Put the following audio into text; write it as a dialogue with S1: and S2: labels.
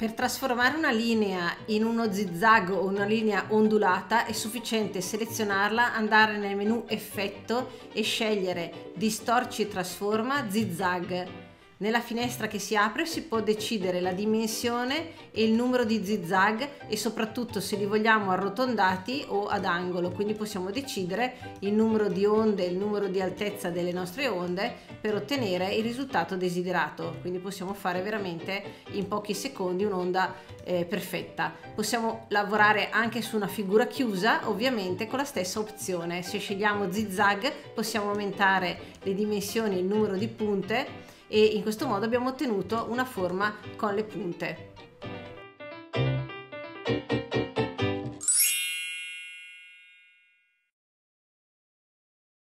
S1: Per trasformare una linea in uno zigzag o una linea ondulata è sufficiente selezionarla, andare nel menu effetto e scegliere distorci trasforma zigzag. Nella finestra che si apre si può decidere la dimensione e il numero di zigzag e soprattutto se li vogliamo arrotondati o ad angolo, quindi possiamo decidere il numero di onde, il numero di altezza delle nostre onde per ottenere il risultato desiderato. Quindi possiamo fare veramente in pochi secondi un'onda eh, perfetta. Possiamo lavorare anche su una figura chiusa, ovviamente con la stessa opzione. Se scegliamo zigzag possiamo aumentare le dimensioni, il numero di punte e in questo modo abbiamo ottenuto una forma con le punte.